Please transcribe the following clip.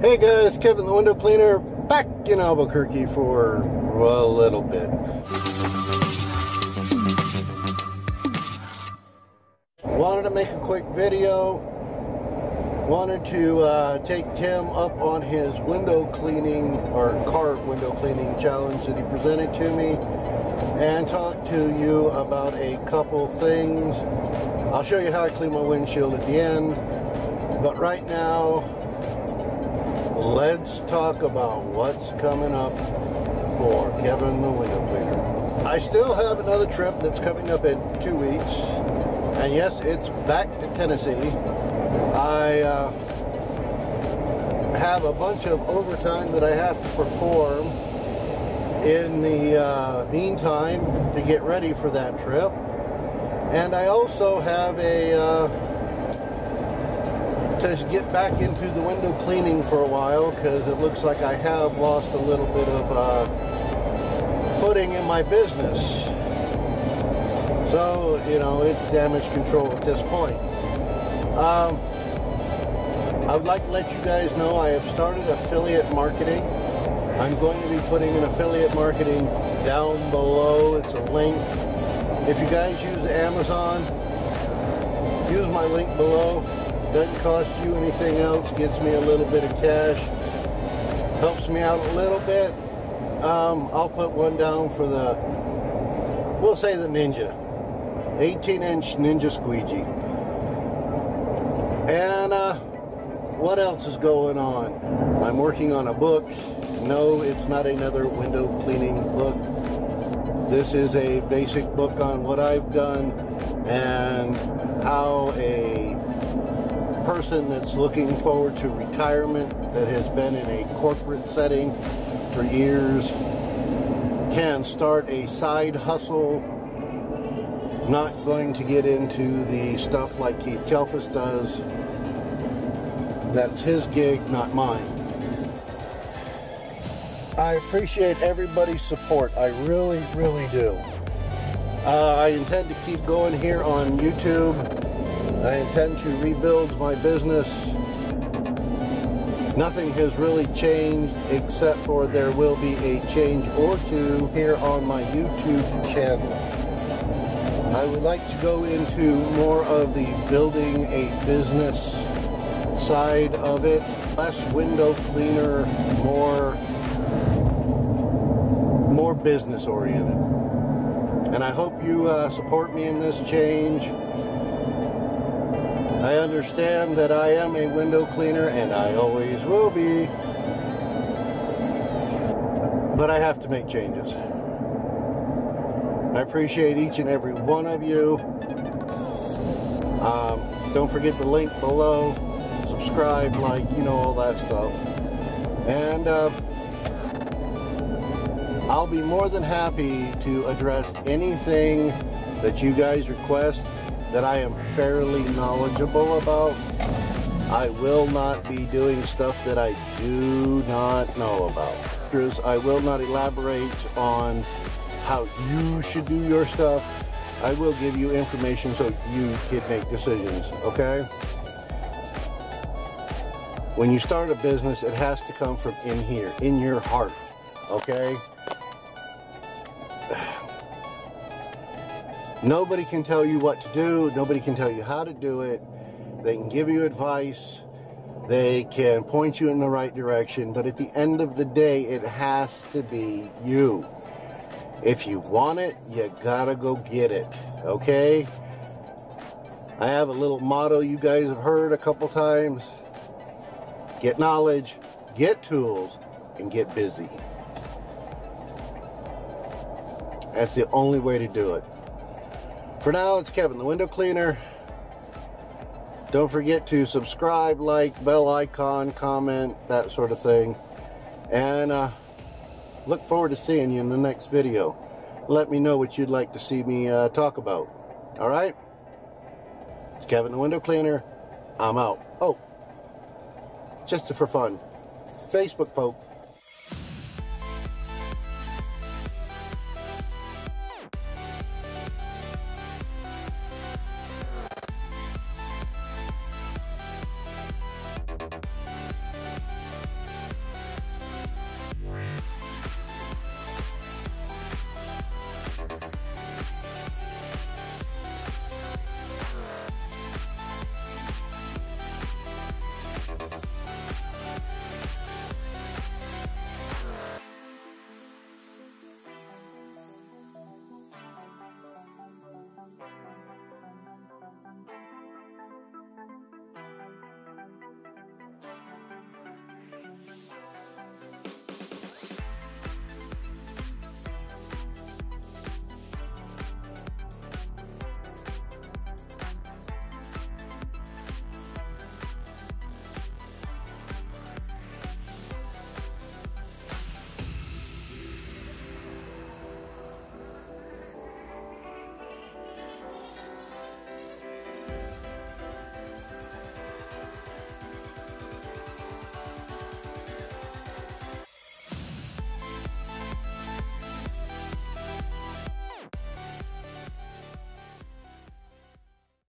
Hey guys, Kevin the window cleaner back in Albuquerque for a little bit. Wanted to make a quick video. Wanted to uh, take Tim up on his window cleaning or car window cleaning challenge that he presented to me and talk to you about a couple things. I'll show you how I clean my windshield at the end. But right now, let's talk about what's coming up for Kevin the Window Cleaner. I still have another trip that's coming up in two weeks. And yes, it's back to Tennessee. I uh, have a bunch of overtime that I have to perform in the uh, meantime to get ready for that trip. And I also have a uh, to get back into the window cleaning for a while because it looks like I have lost a little bit of uh, footing in my business. So, you know, it's damage control at this point. Um, I would like to let you guys know I have started affiliate marketing. I'm going to be putting an affiliate marketing down below. It's a link. If you guys use Amazon, use my link below. Doesn't cost you anything else. Gets me a little bit of cash. Helps me out a little bit. Um, I'll put one down for the, we'll say the Ninja. 18 inch Ninja Squeegee. And uh, what else is going on? I'm working on a book. No, it's not another window cleaning book. This is a basic book on what I've done and how a person that's looking forward to retirement that has been in a corporate setting for years can start a side hustle not going to get into the stuff like Keith Chelfus does. That's his gig not mine. I appreciate everybody's support. I really really do. Uh, I intend to keep going here on YouTube I intend to rebuild my business. Nothing has really changed except for there will be a change or two here on my YouTube channel. I would like to go into more of the building a business side of it. Less window cleaner, more, more business oriented. And I hope you uh, support me in this change. I understand that I am a window cleaner and I always will be. But I have to make changes. I appreciate each and every one of you. Um, don't forget the link below. Subscribe, like, you know, all that stuff. And uh, I'll be more than happy to address anything that you guys request that I am fairly knowledgeable about. I will not be doing stuff that I do not know about. I will not elaborate on how you should do your stuff. I will give you information so you can make decisions, okay? When you start a business, it has to come from in here, in your heart, okay? Nobody can tell you what to do. Nobody can tell you how to do it. They can give you advice. They can point you in the right direction. But at the end of the day, it has to be you. If you want it, you gotta go get it. Okay? I have a little motto you guys have heard a couple times. Get knowledge, get tools, and get busy. That's the only way to do it. For now, it's Kevin, the window cleaner. Don't forget to subscribe, like, bell icon, comment, that sort of thing. And uh, look forward to seeing you in the next video. Let me know what you'd like to see me uh, talk about. All right? It's Kevin, the window cleaner. I'm out. Oh, just for fun. Facebook poke.